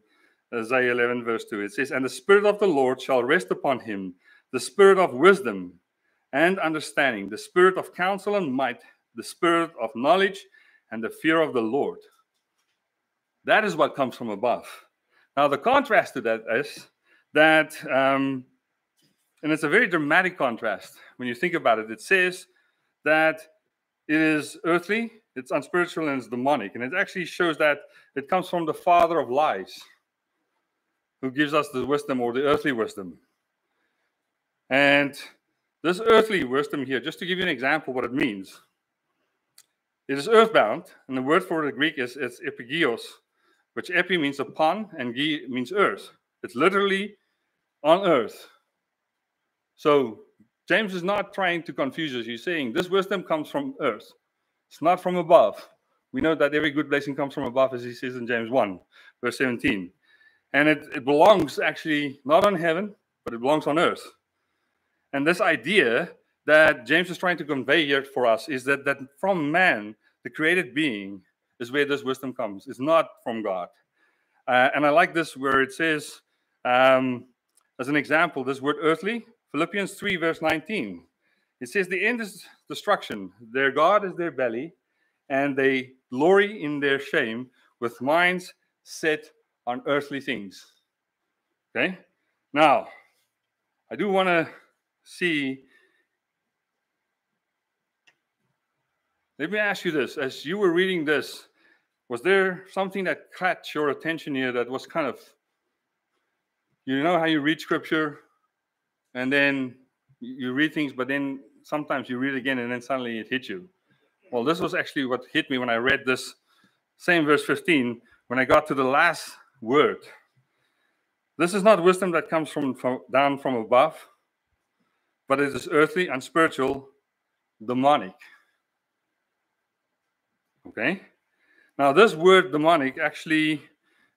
Isaiah 11, verse 2. It says, And the Spirit of the Lord shall rest upon him, the Spirit of wisdom and understanding, the Spirit of counsel and might, the Spirit of knowledge and the fear of the Lord. That is what comes from above. Now, the contrast to that is that um, and it's a very dramatic contrast when you think about it. It says that it is earthly, it's unspiritual, and it's demonic. And it actually shows that it comes from the father of lies who gives us the wisdom or the earthly wisdom. And this earthly wisdom here, just to give you an example what it means, it is earthbound, and the word for the Greek is it's epigeos, which epi means upon and gi means earth. It's literally on earth. So James is not trying to confuse us. He's saying this wisdom comes from earth. It's not from above. We know that every good blessing comes from above, as he says in James 1, verse 17. And it, it belongs actually not on heaven, but it belongs on earth. And this idea that James is trying to convey here for us is that, that from man, the created being, is where this wisdom comes. It's not from God. Uh, and I like this where it says, um, as an example, this word earthly Philippians 3, verse 19. It says, The end is destruction. Their God is their belly, and they glory in their shame with minds set on earthly things. Okay? Now, I do want to see. Let me ask you this. As you were reading this, was there something that caught your attention here that was kind of, you know how you read scripture and then you read things, but then sometimes you read again and then suddenly it hits you. Well, this was actually what hit me when I read this same verse 15 when I got to the last word. This is not wisdom that comes from, from down from above, but it is earthly, unspiritual, demonic. Okay? Now, this word demonic actually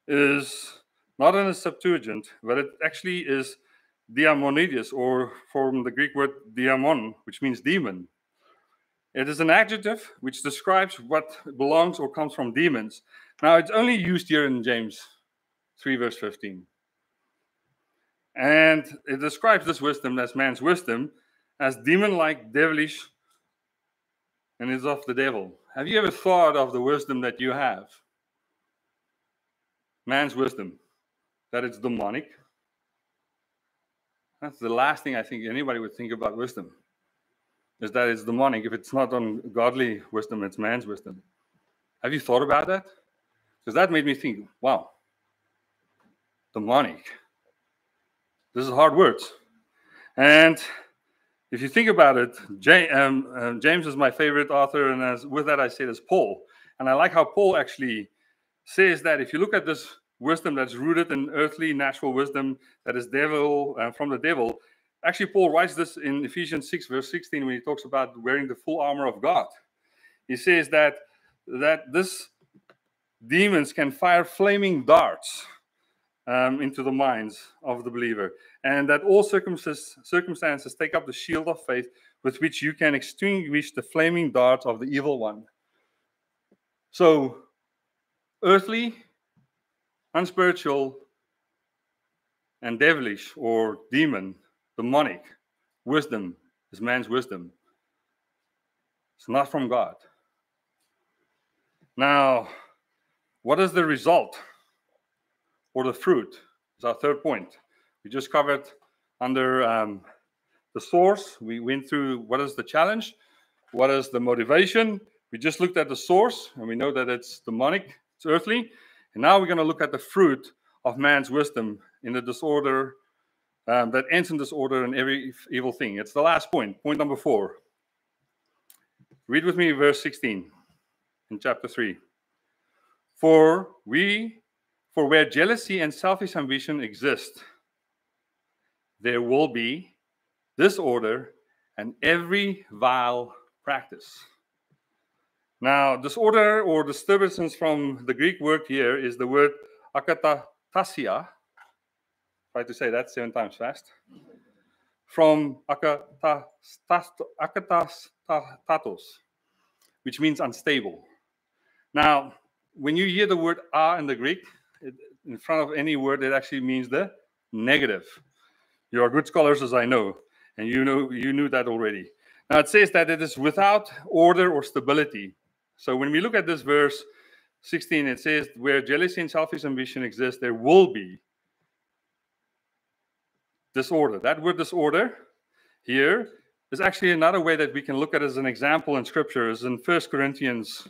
is not in the Septuagint, but it actually is diamonides, or from the Greek word diamon, which means demon. It is an adjective which describes what belongs or comes from demons. Now, it's only used here in James 3, verse 15. And it describes this wisdom as man's wisdom as demon like, devilish, and is of the devil. Have you ever thought of the wisdom that you have? Man's wisdom, that it's demonic, that's the last thing I think anybody would think about wisdom, is that it's demonic. If it's not on godly wisdom, it's man's wisdom. Have you thought about that? Because that made me think, wow, demonic. This is hard words. And if you think about it, um, uh, James is my favorite author, and as, with that I say this Paul. And I like how Paul actually says that if you look at this wisdom that's rooted in earthly natural wisdom that is devil uh, from the devil actually, Paul writes this in Ephesians 6, verse 16, when he talks about wearing the full armor of God. He says that that this demons can fire flaming darts um, into the minds of the believer, and that all circumstances, circumstances take up the shield of faith with which you can extinguish the flaming darts of the evil one. So, earthly, unspiritual, and devilish or demon, demonic wisdom is man's wisdom. It's not from God. Now, what is the result or the fruit? Is our third point. We just covered under um, the source. We went through what is the challenge, what is the motivation. We just looked at the source, and we know that it's demonic, it's earthly. And now we're going to look at the fruit of man's wisdom in the disorder um, that ends in disorder and every evil thing. It's the last point, point number four. Read with me verse 16 in chapter 3. For we, for where jealousy and selfish ambition exist, there will be disorder and every vile practice. Now, disorder or disturbances from the Greek word here is the word akatasia. Try to say that seven times fast. From akatastatos, which means unstable. Now, when you hear the word "a" in the Greek, it, in front of any word, it actually means the negative. You are good scholars, as I know, and you know you knew that already. Now it says that it is without order or stability. So when we look at this verse 16, it says, "Where jealousy and selfish ambition exist, there will be disorder." That word "disorder" here is actually another way that we can look at as an example in Scripture. Is in First Corinthians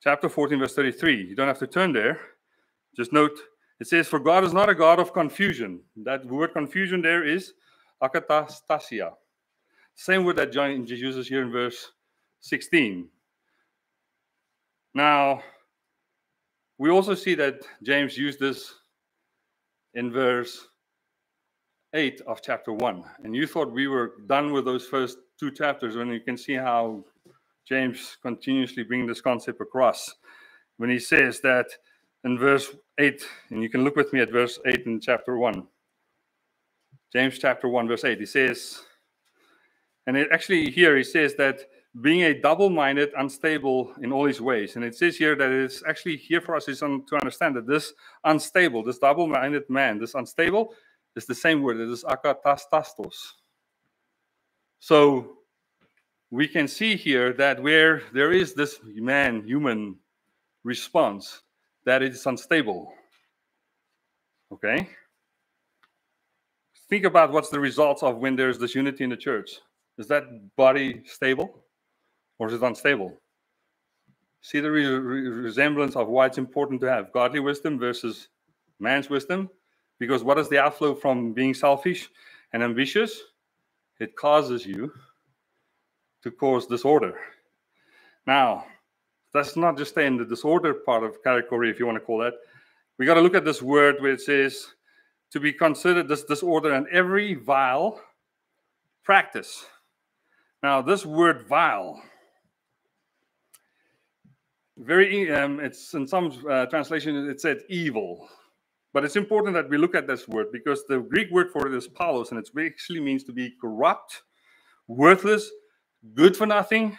chapter 14, verse 33. You don't have to turn there. Just note it says, For God is not a God of confusion. That word confusion there is akatastasia. Same word that John uses here in verse 16. Now, we also see that James used this in verse 8 of chapter 1. And you thought we were done with those first two chapters when you can see how James continuously bring this concept across when he says that in verse 8, and you can look with me at verse 8 in chapter 1. James chapter 1, verse 8, he says, and it actually here he says that being a double-minded, unstable in all his ways. And it says here that it's actually here for us is to understand that this unstable, this double-minded man, this unstable, is the same word. It is akatastastos. So we can see here that where there is this man human response that it is unstable okay think about what's the results of when there's this unity in the church is that body stable or is it unstable see the re re resemblance of why it's important to have godly wisdom versus man's wisdom because what is the outflow from being selfish and ambitious it causes you to cause disorder. Now, that's not just stay in the disorder part of category, if you want to call that. We got to look at this word where it says to be considered this disorder and every vile practice. Now, this word vile, very, um, it's in some uh, translation it said evil, but it's important that we look at this word because the Greek word for it is palos and it actually means to be corrupt, worthless, good for nothing,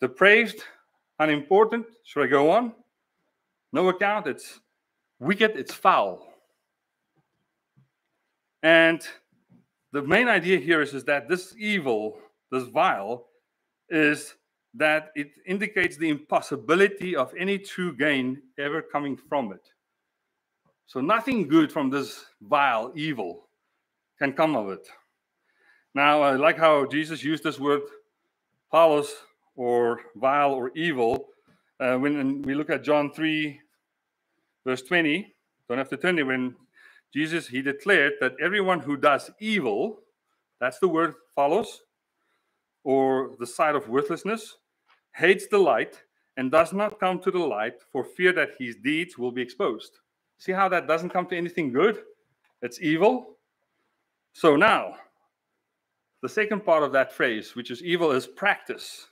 depraved, unimportant. Should I go on? No account. It's wicked, it's foul. And the main idea here is, is that this evil, this vile, is that it indicates the impossibility of any true gain ever coming from it. So nothing good from this vile evil can come of it. Now, I like how Jesus used this word paulos or vile or evil. Uh, when we look at John 3, verse 20, don't have to turn there, when Jesus, he declared that everyone who does evil, that's the word paulos, or the side of worthlessness, hates the light and does not come to the light for fear that his deeds will be exposed. See how that doesn't come to anything good? It's evil. So now, the second part of that phrase, which is evil, is practice.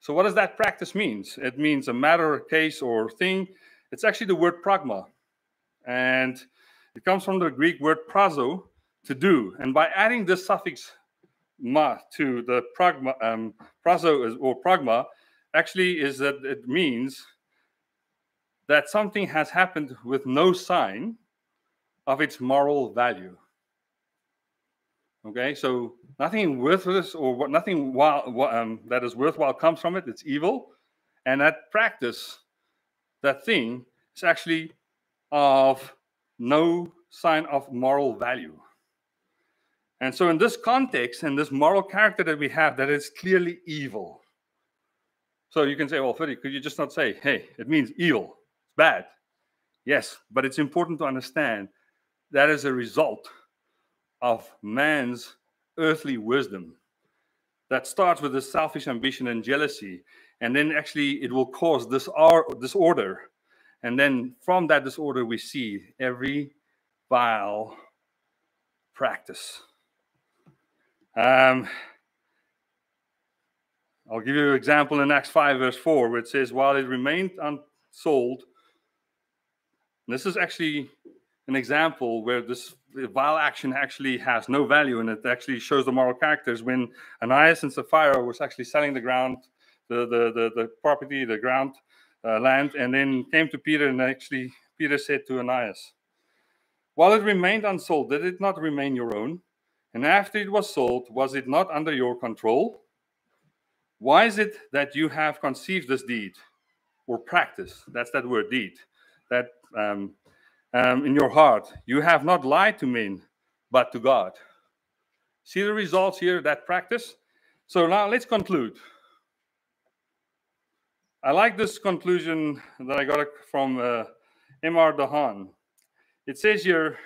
So what does that practice mean? It means a matter, case, or thing. It's actually the word pragma. And it comes from the Greek word prazo, to do. And by adding this suffix ma to the pragma, um, prazo or pragma, actually is that it means that something has happened with no sign of its moral value. Okay, so nothing worthless or what nothing um, that is worthwhile comes from it. It's evil, and that practice, that thing, is actually of no sign of moral value. And so, in this context and this moral character that we have, that is clearly evil. So you can say, well, Ferdi, could you just not say, hey, it means evil, it's bad? Yes, but it's important to understand that is a result of man's earthly wisdom that starts with the selfish ambition and jealousy. And then actually it will cause this disorder. And then from that disorder, we see every vile practice. Um, I'll give you an example in Acts 5, verse 4, where it says, While it remained unsold, this is actually an example where this vile action actually has no value and it actually shows the moral characters when Ananias and Sapphira was actually selling the ground, the, the, the, the property, the ground, uh, land, and then came to Peter and actually Peter said to Ananias, While it remained unsold, did it not remain your own? And after it was sold, was it not under your control? Why is it that you have conceived this deed or practice? That's that word, deed. That um, um, in your heart, you have not lied to men, but to God. See the results here, that practice? So now let's conclude. I like this conclusion that I got from uh, M.R. DeHaan. It says here,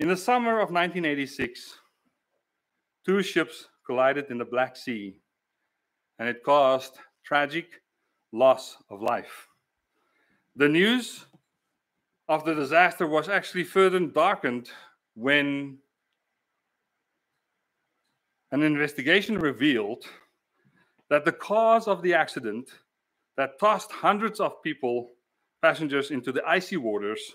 in the summer of 1986, two ships collided in the Black Sea, and it caused tragic loss of life. The news of the disaster was actually further darkened when an investigation revealed that the cause of the accident that tossed hundreds of people, passengers, into the icy waters,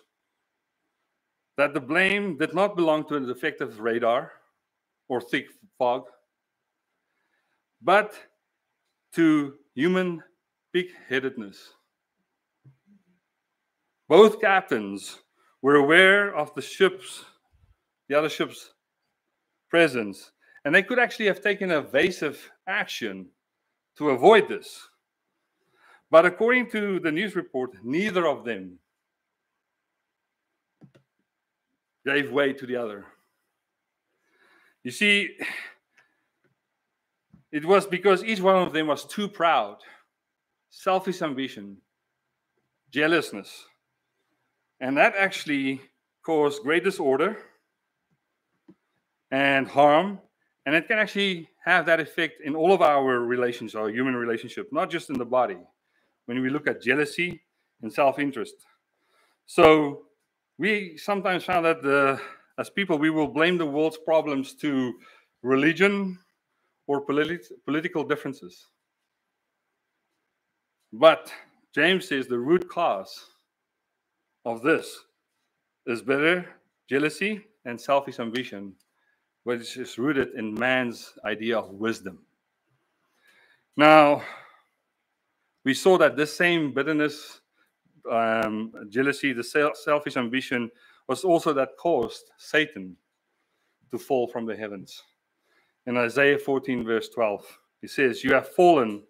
that the blame did not belong to a defective radar or thick fog, but to human big headedness. Both captains were aware of the ship's, the other ship's presence, and they could actually have taken evasive action to avoid this. But according to the news report, neither of them gave way to the other. You see, it was because each one of them was too proud, selfish ambition, jealousness. And that actually caused great disorder and harm. And it can actually have that effect in all of our relations, our human relationship, not just in the body, when we look at jealousy and self interest. So we sometimes found that the, as people, we will blame the world's problems to religion or politi- political differences. But James says the root cause of this is bitter jealousy and selfish ambition, which is rooted in man's idea of wisdom. Now, we saw that this same bitterness, um, jealousy, the selfish ambition was also that caused Satan to fall from the heavens. In Isaiah 14, verse 12, he says, You have fallen.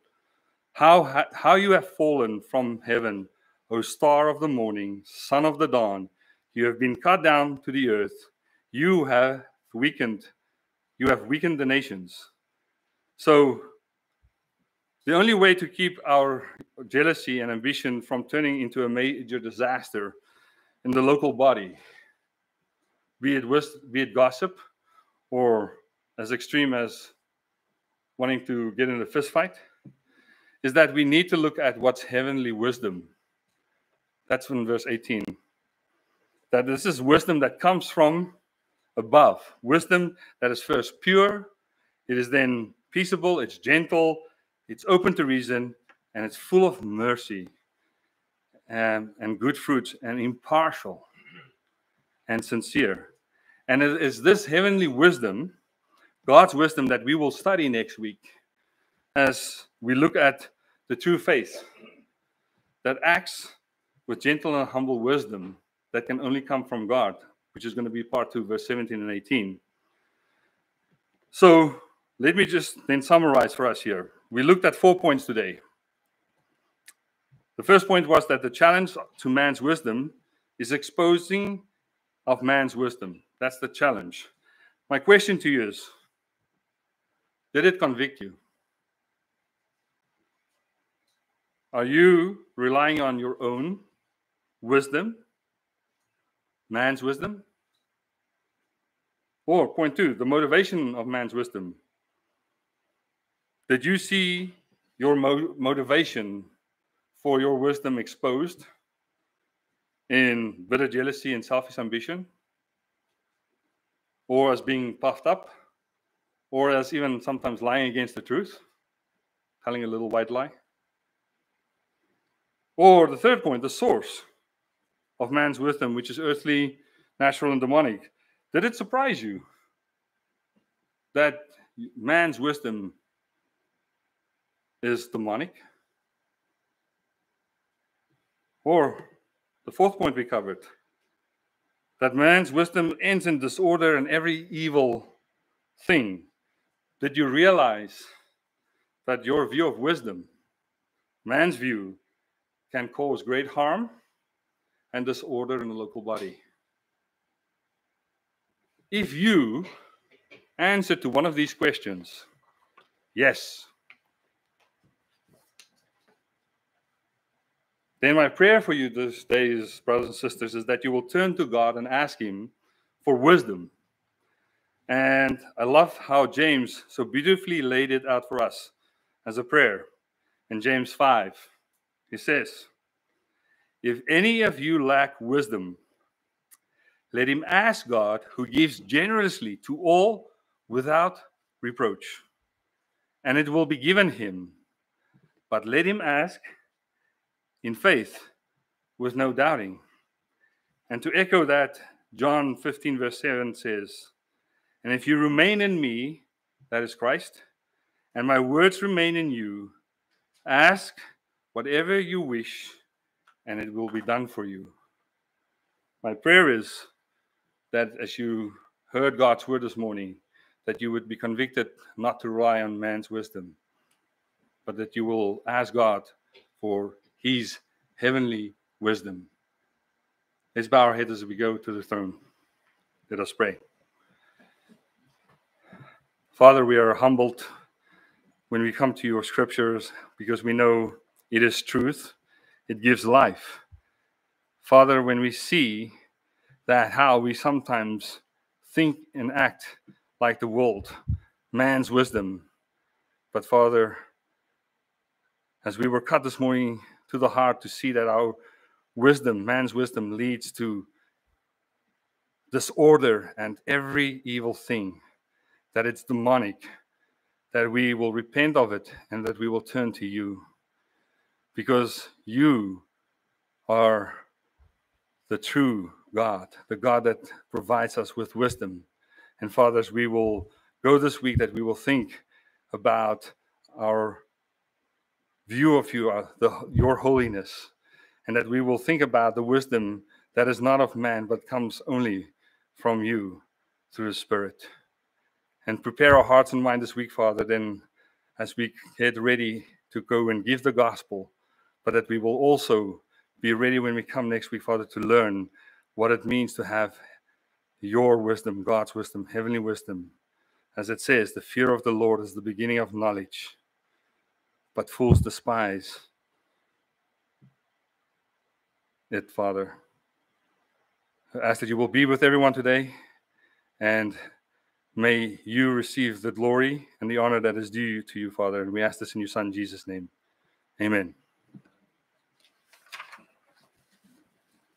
How, how you have fallen from heaven, O star of the morning, son of the dawn, you have been cut down to the earth. You have weakened, you have weakened the nations. So the only way to keep our jealousy and ambition from turning into a major disaster in the local body, be it be it gossip or as extreme as wanting to get in a fist fight, is that we need to look at what's heavenly wisdom that's in verse 18. That this is wisdom that comes from above. Wisdom that is first pure, it is then peaceable, it's gentle, it's open to reason, and it's full of mercy and, and good fruits, and impartial and sincere. And it is this heavenly wisdom, God's wisdom, that we will study next week as we look at the true faith that acts with gentle and humble wisdom that can only come from God, which is going to be part 2, verse 17 and 18. So let me just then summarize for us here. We looked at four points today. The first point was that the challenge to man's wisdom is exposing of man's wisdom. That's the challenge. My question to you is Did it convict you? Are you relying on your own wisdom, man's wisdom? Or point two, the motivation of man's wisdom. Did you see your mo- motivation for your wisdom exposed in bitter jealousy and selfish ambition? Or as being puffed up? Or as even sometimes lying against the truth, telling a little white lie? Or the third point, the source of man's wisdom, which is earthly, natural, and demonic. Did it surprise you that man's wisdom is demonic? Or the fourth point we covered that man's wisdom ends in disorder and every evil thing. Did you realize that your view of wisdom, man's view, can cause great harm and disorder in the local body. If you answer to one of these questions, yes, then my prayer for you this days, brothers and sisters, is that you will turn to God and ask Him for wisdom. And I love how James so beautifully laid it out for us as a prayer in James 5. He says, If any of you lack wisdom, let him ask God, who gives generously to all without reproach, and it will be given him. But let him ask in faith with no doubting. And to echo that, John 15, verse 7 says, And if you remain in me, that is Christ, and my words remain in you, ask whatever you wish, and it will be done for you. My prayer is that as you heard God's word this morning, that you would be convicted not to rely on man's wisdom, but that you will ask God for his heavenly wisdom. Let's bow our heads as we go to the throne. Let us pray. Father, we are humbled when we come to your scriptures because we know it is truth, it gives life. Father, when we see that how we sometimes think and act like the world, man's wisdom, but Father, as we were cut this morning to the heart to see that our wisdom, man's wisdom, leads to disorder and every evil thing, that it's demonic, that we will repent of it and that we will turn to you because you are the true God, the God that provides us with wisdom. And fathers, we will go this week that we will think about our view of you, uh, the, your holiness, and that we will think about the wisdom that is not of man but comes only from you through the Spirit. And prepare our hearts and mind this week, Father, then as we get ready to go and give the gospel but that we will also be ready when we come next week, Father, to learn what it means to have your wisdom, God's wisdom, heavenly wisdom. As it says, the fear of the Lord is the beginning of knowledge, but fools despise it, Father. I ask that you will be with everyone today, and may you receive the glory and the honor that is due to you, Father. And we ask this in your Son, Jesus' name. Amen.